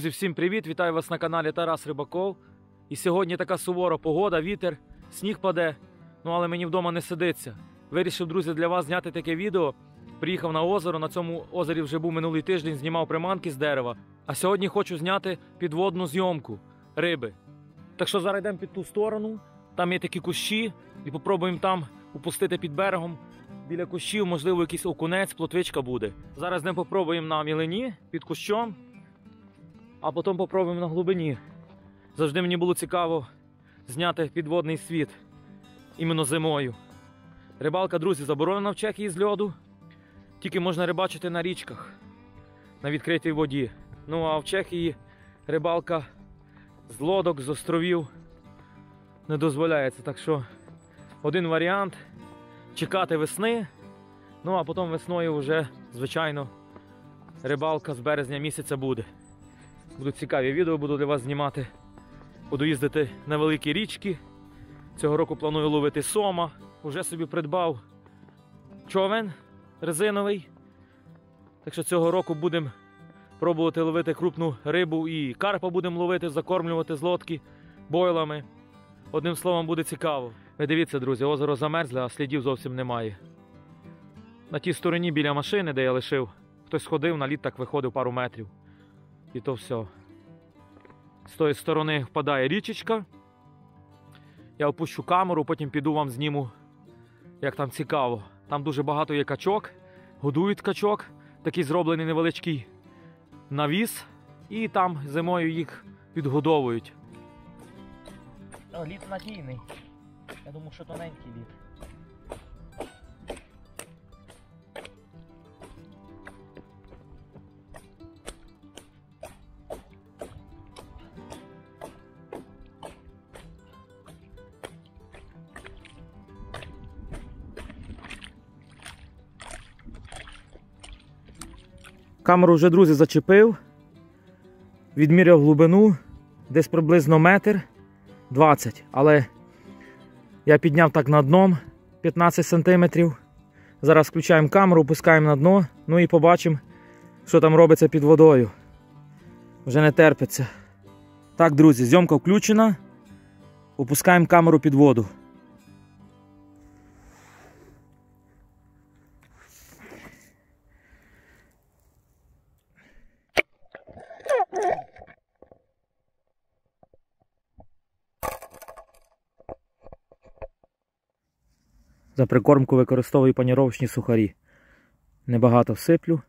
Друзі, всім привіт! Вітаю вас на каналі Тарас Рибаков. І сьогодні така сувора погода, вітер, сніг паде. Ну але мені вдома не сидиться. Вирішив, друзі, для вас зняти таке відео. Приїхав на озеро. На цьому озері вже був минулий тиждень, знімав приманки з дерева. А сьогодні хочу зняти підводну зйомку риби. Так що зараз йдемо під ту сторону. Там є такі кущі, і попробуємо там упустити під берегом. Біля кущів, можливо, якийсь окунець, плотвичка буде. Зараз не попробуємо на мілині під кущом, а потім попробуємо на глибині. Завжди мені було цікаво зняти підводний світ іменно зимою. Рибалка, друзі, заборонена в Чехії з льоду. Тільки можна рибачити на річках, на відкритій воді. Ну а в Чехії рибалка з лодок, з островів не дозволяється. Так що один варіант чекати весни. Ну а потім весною вже, звичайно, рибалка з березня місяця буде. Будуть цікаві відео, буду для вас знімати. Буду їздити на великі річки. Цього року планую ловити сома. Уже собі придбав човен резиновий. Так що цього року будемо пробувати ловити крупну рибу і карпа будемо ловити, закормлювати з лодки бойлами. Одним словом, буде цікаво. Ви дивіться, друзі, озеро замерзле, а слідів зовсім немає. На тій стороні біля машини, де я лишив, хтось ходив, на лід так виходив пару метрів. І то все. З тої сторони впадає річечка. Я опущу камеру, потім піду вам зніму, як там цікаво. Там дуже багато є качок, годують качок, такий зроблений невеличкий навіс, і там зимою їх підгодовують. Лід надійний. Я думаю, що тоненький лід. Камеру вже, друзі, зачепив. Відміряв глибину десь приблизно метр 20. Але я підняв так на дном 15 см. Зараз включаємо камеру, опускаємо на дно, ну і побачимо, що там робиться під водою. Вже не терпиться. Так, друзі, зйомка включена. Опускаємо камеру під воду. За прикормку використовую паніровочні сухарі. Небагато всиплю.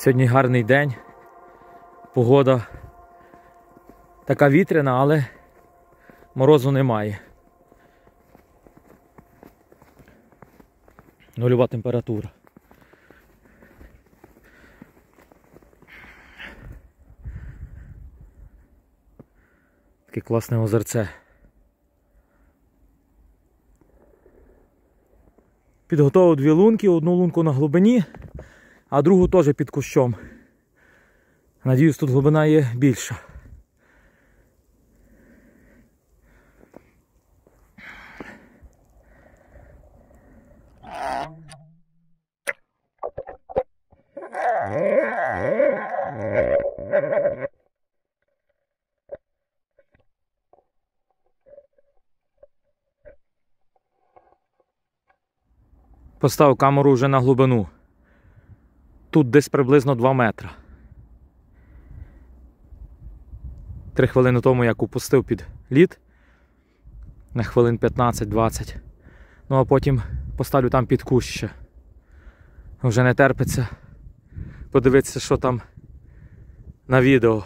Сьогодні гарний день. Погода така вітряна, але морозу немає. Нульова температура. Таке класне озерце. Підготував дві лунки, одну лунку на глибині, а другу теж під кущом. Надіюсь, тут глибина є більша. Поставив камеру вже на глибину. Тут десь приблизно 2 метра. Три хвилини тому як упустив під лід на хвилин 15-20. Ну а потім поставлю там під кущ ще. Вже не терпиться. Подивитися, що там на відео.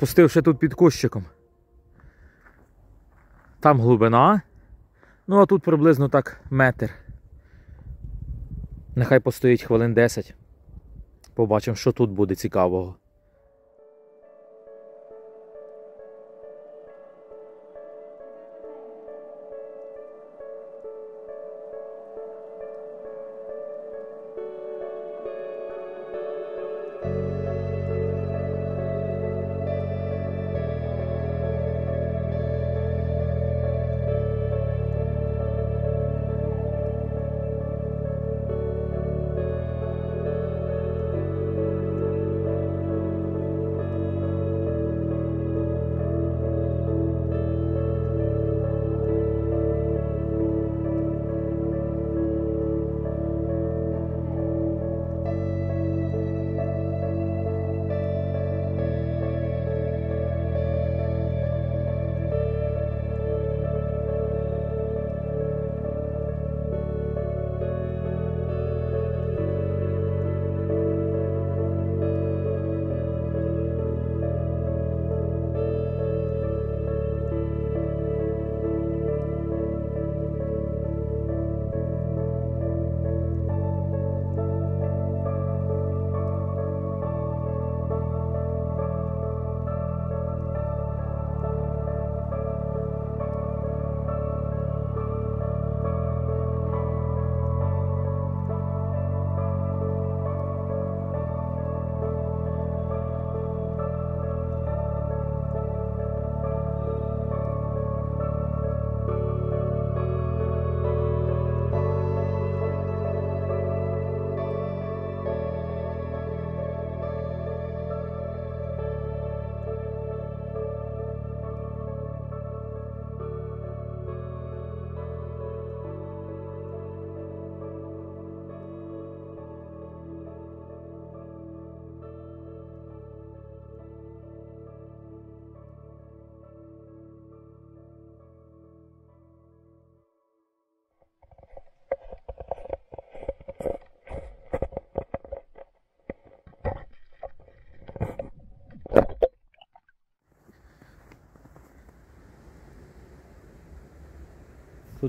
Упустив ще тут під кущиком. Там глибина. Ну а тут приблизно так метр. Нехай постоїть хвилин 10. Побачимо, що тут буде цікавого.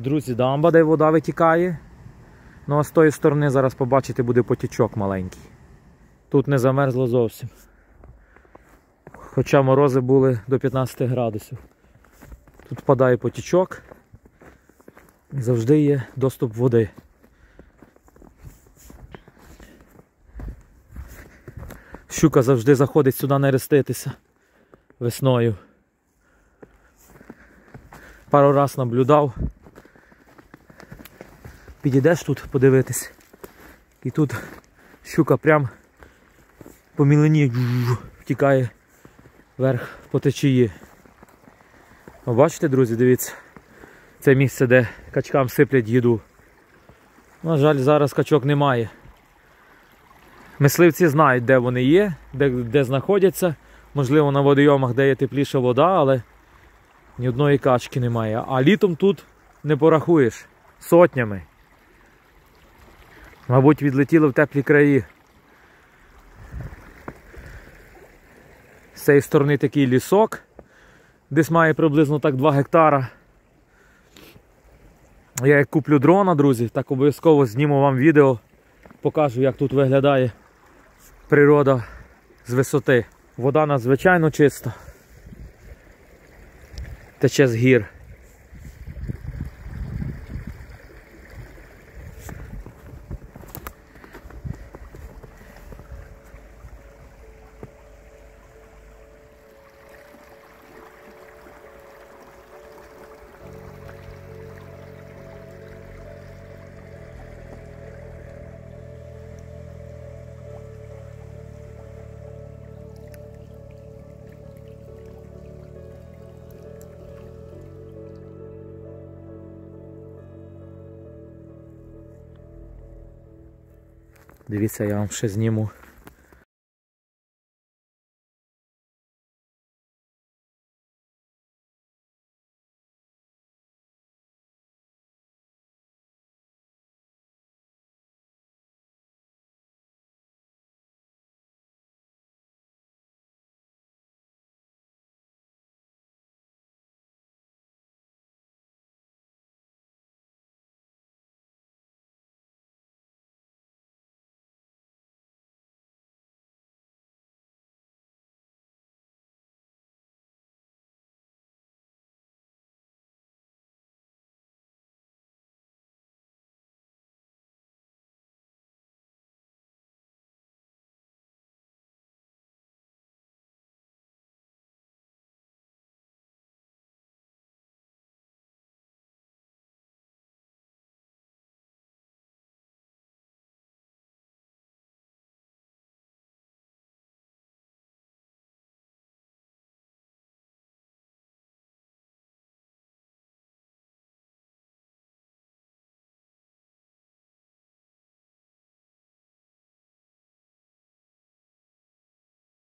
Друзі, дамба, де вода витікає. Ну а з тої сторони зараз побачите буде потічок маленький. Тут не замерзло зовсім. Хоча морози були до 15 градусів. Тут впадає потічок. Завжди є доступ води. Щука завжди заходить сюди нереститися весною. Пару раз наблюдав. Підійдеш тут подивитись. І тут щука прям по мілині втікає вверх по течії. О, бачите, друзі, дивіться, це місце, де качкам сиплять їду. На жаль, зараз качок немає. Мисливці знають, де вони є, де, де знаходяться. Можливо, на водойомах, де є тепліша вода, але ні одної качки немає. А літом тут не порахуєш сотнями. Мабуть, відлетіли в теплі краї. З цієї сторони такий лісок, десь має приблизно так 2 гектара. Я як куплю дрона, друзі, так обов'язково зніму вам відео, покажу, як тут виглядає природа з висоти. Вода надзвичайно чиста. Тече з гір. Дивіться, я вам ще зніму